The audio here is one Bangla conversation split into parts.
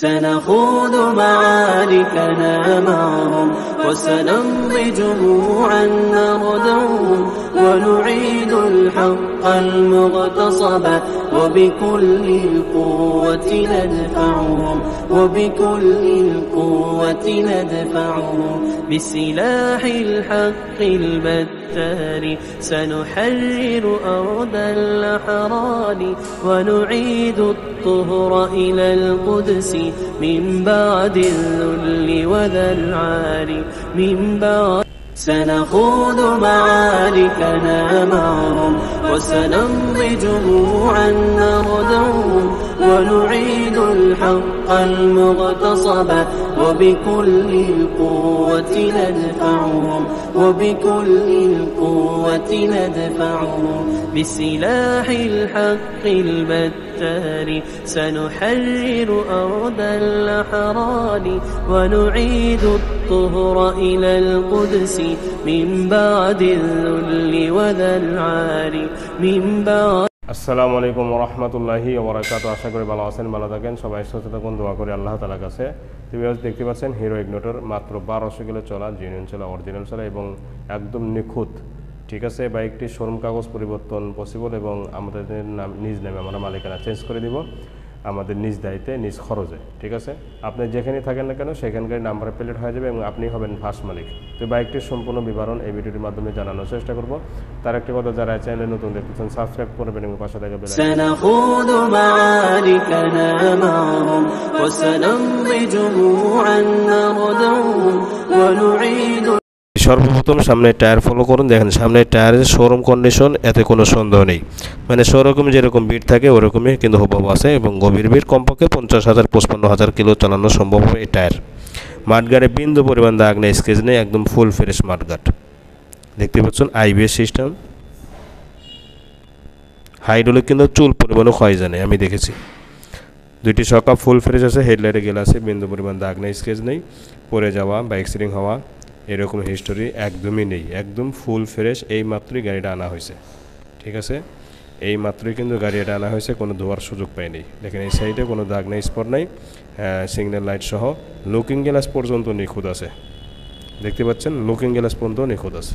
سنخوض معاركنا معهم وسنمضي جموعا نردعهم ونعيد الحق المغتصب. وبكل القوة ندفعهم وبكل القوة ندفعهم. بسلاح الحق البتار سنحرر أرض الأحرار ونعيد الطهر إلى القدس. من بعد الذل وذا العار من بعد سنخوض معاركنا معهم وسنمضي جموعا نردعهم ونعيد الحق المغتصب وبكل القوة ندفعهم وبكل القوة ندفعهم. بسلاح الحق البتار سنحرر أرض الأحرار ونعيد الطهر إلى القدس من بعد الذل وذا العار من بعد আসসালামু আলাইকুম রহমতুল্লাহি ওবরাকাত। আশা করি ভালো আছেন, ভালো থাকেন। সবাই সুস্থ থাকুন, দোয়া করি আল্লাহ তালার কাছে। তুমি দেখতে পাচ্ছেন হিরো ইগনোটর মাত্র বারোশো কিলো চলা জেনুইন চলা অরিজিনাল চলা এবং একদম নিখুঁত। ঠিক আছে, বাইকটি শোরুম কাগজ পরিবর্তন পসিবল এবং আমাদের নাম, নিজ নামে আমরা মালিকানা চেঞ্জ করে দিব। আমাদের নিজ দায়িত্বে নিজ খরচে ঠিক আছে আপনি যেখানে থাকেন না কেন সেখানকার নাম্বার প্লেট হয়ে যাবে এবং আপনি হবেন ফার্স্ট মালিক তো বাইকটির সম্পূর্ণ বিবরণ এই ভিডিওটির মাধ্যমে জানানোর চেষ্টা করব তার একটি কথা যারা চ্যানেলে নতুন দেখতেছেন সাবস্ক্রাইব করবেন এবং পাশে থেকে বেল سنخوض معاركنا معهم وسنمضي جموعا نردعهم ونعيد সর্বপ্রথম সামনে টায়ার ফলো করুন। দেখেন সামনে টায়ারের শোরুম কন্ডিশন এতে কোনো সন্দেহ নেই। মানে শোরুম যেরকম ভিড় থাকে, ওরকমই কিন্তু হুবহু আছে এবং গভীর বিট কমপক্ষে পঞ্চাশ হাজার, পঁচপান্ন হাজার কিলো চালানো সম্ভব হবে এই টায়ার। মাঠগাড়ে বিন্দু পরিমাণ দাগ নেই, স্কেচ নেই, একদম ফুল ফ্রেশ মাঠগাট দেখতে পাচ্ছেন আইবিএস সিস্টেম হাইড্রোলিক কিন্তু চুল পরিমাণও ক্ষয় জানে, আমি দেখেছি। দুইটি সকা ফুল ফ্রেশ আছে হেডলাইটে গেল আছে, বিন্দু পরিমাণ দাগ নেই, স্কেচ নেই, পড়ে যাওয়া বা অ্যাক্সিডেন্ট হওয়া। এরকম হিস্টোরি একদমই নেই। একদম ফুল ফ্রেশ এই মাত্রই গাড়িটা আনা হয়েছে। ঠিক আছে? এই মাত্রই কিন্তু গাড়িটা আনা হয়েছে, কোনো ধোয়ার সুযোগ পায়নি। দেখেন এই সাইডে কোনো দাগ নেই স্পট নেই সিগন্যাল লাইট সহ। লুকিং গ্লাস পর্যন্ত নিখুঁত আছে। দেখতে পাচ্ছেন? লুকিং গ্লাস পর্যন্ত নিখুঁত আছে।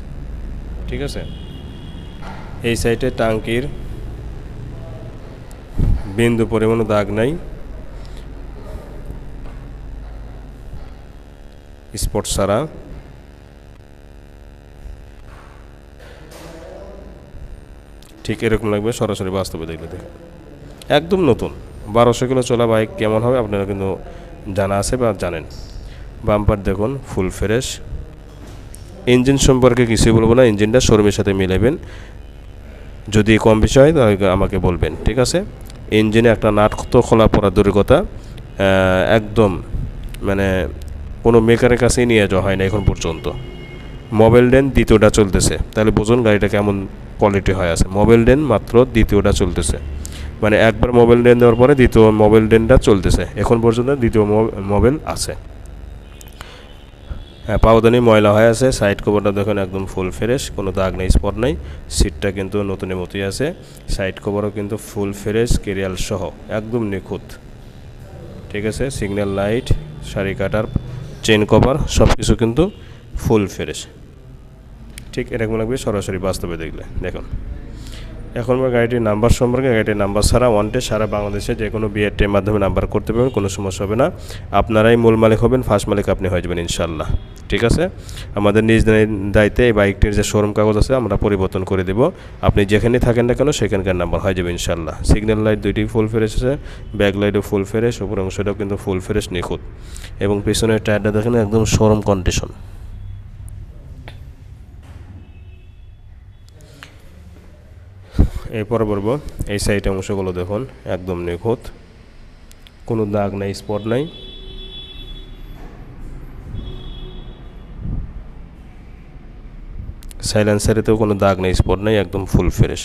ঠিক আছে? এই সাইডে টাঙ্কির বিন্দু পরিমাণ দাগ নাই। স্পট ছাড়া। ঠিক এরকম লাগবে, সরাসরি বাস্তবে দেখলে দেখুন। একদম নতুন। বারোশো কিলো চলা বাইক কেমন হবে আপনারা কিন্তু জানা আছে বা জানেন। বাম্পার দেখুন, ফুল ফ্রেশ। ইঞ্জিন সম্পর্কে কিছুই বলব না, ইঞ্জিনটা শোরুমের সাথে মিলাবেন। যদি কম বেশি হয়, তাহলে আমাকে বলবেন, ঠিক আছে? ইঞ্জিনে একটা নাট তো খোলা পড়া দূরের কথা একদম মানে কোনো মেকারের কাছেই নিয়ে যাওয়া হয় না এখন পর্যন্ত। মোবাইল ডেন দ্বিতীয়টা চলতেছে। তাহলে বুঝুন গাড়িটা কেমন কোয়ালিটি হয়ে আছে। মোবাইল ডেন মাত্র দ্বিতীয়টা চলতেছে। মানে একবার মোবাইল ডেন দেওয়ার পরে দ্বিতীয় মোবাইল ডেনটা চলতেছে। এখন পর্যন্ত দ্বিতীয় মোবাইল আছে। হ্যাঁ পাওদানি ময়লা হয়ে আছে। সাইড কভারটা দেখুন একদম ফুল ফ্রেশ কোনো দাগ নেই স্পট নেই। সিটটা কিন্তু নতুনের মতোই আছে। সাইড কভারও কিন্তু ফুল ফ্রেশ কেরিয়াল সহ। একদম নিখুঁত। ঠিক আছে? সিগন্যাল লাইট শাড়ি কাটার চেন কভার সব কিছু কিন্তু ফুল ফ্রেশ ঠিক এরকম লাগবে, সরাসরি বাস্তবে দেখলে। দেখুন এখন আমরা গাড়িটির নাম্বার সম্পর্কে, গাড়িটির নাম্বার ছাড়া ওয়ানটে সারা বাংলাদেশে যে কোনো বিআরটির মাধ্যমে নাম্বার করতে পারবেন, কোনো সমস্যা হবে না। আপনারাই মূল মালিক হবেন ফার্স্ট মালিক আপনি হয়ে যাবেন ইনশাল্লাহ ঠিক আছে? আমাদের নিজ দায়িত্বে এই বাইকটির যে শোরুম কাগজ আছে, আমরা পরিবর্তন করে দেব। আপনি যেখানে থাকেন না কেন, সেখানকার নাম্বার হয়ে যাবে ইনশাল্লাহ সিগন্যাল লাইট দুইটি ফুল ফ্রেশ আছে ব্যাক লাইটও ফুল ফ্রেশ উপর অংশটাও কিন্তু ফুল ফ্রেশ নিখুঁত। এবং পিছনের টায়ারটা দেখেন, একদম শোরুম কন্ডিশন এরপরে বলব, এই সাইড অংশগুলো দেখুন, একদম নিখুঁত। কোনো দাগ নাই স্পট নাই। সাইলেন্সারেতেও কোনো দাগ নেই স্পট নেই, একদম ফুল ফ্রেশ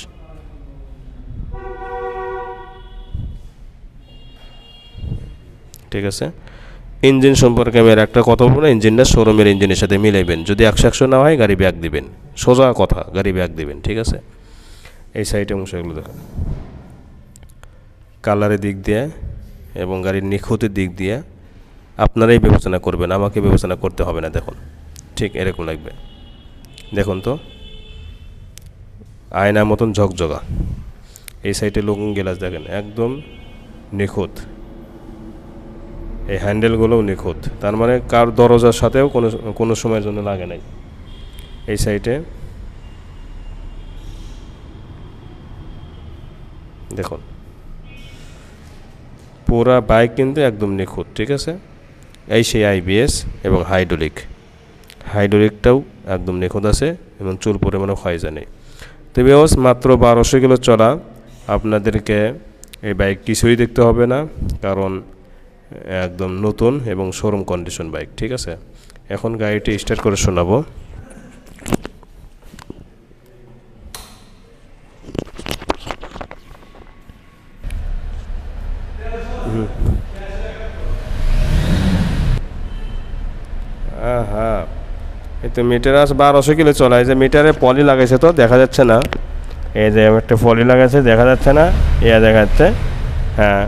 ঠিক আছে? ইঞ্জিন সম্পর্কে আমি একটা কথা বলব না ইঞ্জিনটা শোরুমের ইঞ্জিনের সাথে মিলাইবেন। যদি একশো একশো না হয়, গাড়ি ব্যাগ দিবেন। সোজা কথা, গাড়ি ব্যাগ দিবেন, ঠিক আছে? এই সাইডে অংশগুলো দেখুন কালারের দিক দিয়ে এবং গাড়ির নিখুঁতের দিক দিয়ে আপনারাই বিবেচনা করবেন, আমাকে বিবেচনা করতে হবে না, দেখুন। ঠিক এরকম লাগবে। দেখুন তো, আয়নার মতন ঝকঝকা। এই সাইডে লুকিং গ্লাস দেখেন, একদম নিখুঁত। এই হ্যান্ডেলগুলোও নিখুঁত। তার মানে কার দরজার সাথেও কোনো কোনো সময়ের জন্য লাগে নাই। এই সাইডে দেখুন। পুরা বাইক কিন্তু একদম নিখুঁত, ঠিক আছে? এই সেই আইবিএস এবং হাইড্রোলিক হাইড্রোলিকটাও একদম নিখুঁত আছে এবং চুল পরিমাণও ক্ষয় জানে। তো বেহস মাত্র বারোশো কিলো চলা আপনাদেরকে এই বাইক কিছুই দেখতে হবে না, কারণ একদম নতুন এবং শোরুম কন্ডিশন বাইক ঠিক আছে? এখন গাড়িটি স্টার্ট করে শোনাবো হ্যাঁ এই তো মিটার আস বারোশো কিলো চলা। এই যে মিটারে পলি লাগাইছে তো, দেখা যাচ্ছে না। এই যে একটা পলি লাগাইছে, দেখা যাচ্ছে না। ইয়া দেখা যাচ্ছে হ্যাঁ।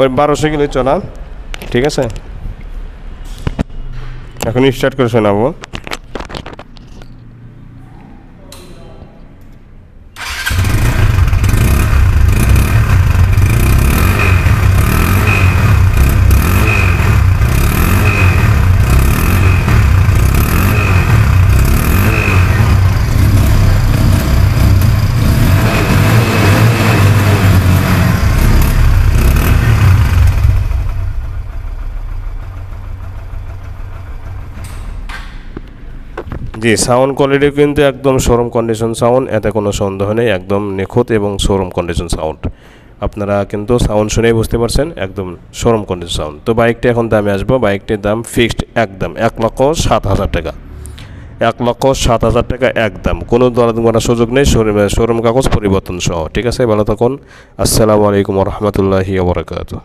ওই বারোশো কিলো চলা, ঠিক আছে? এখন স্টার্ট করে শোনাবো। জি সাউন্ড কোয়ালিটি কিন্তু একদম শোরুম কন্ডিশন সাউন্ড এতে কোনো সন্দেহ নেই, একদম নিখুঁত এবং শোরুম কন্ডিশন সাউন্ড আপনারা কিন্তু সাউন্ড শুনেই বুঝতে পারছেন, একদম শোরুম কন্ডিশন সাউন্ড তো বাইকটি এখন দামে আসব বাইকটির দাম ফিক্সড একদম এক লক্ষ সাত হাজার টাকা। এক লক্ষ সাত হাজার টাকা একদম, কোনো দরদ করার সুযোগ নেই শোরুম শোরুম কাগজ পরিবর্তন সহ। ঠিক আছে, ভালো থাকুন। আসসালামু আলাইকুম রহমতুল্লাহি ওবরাকাতু